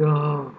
go.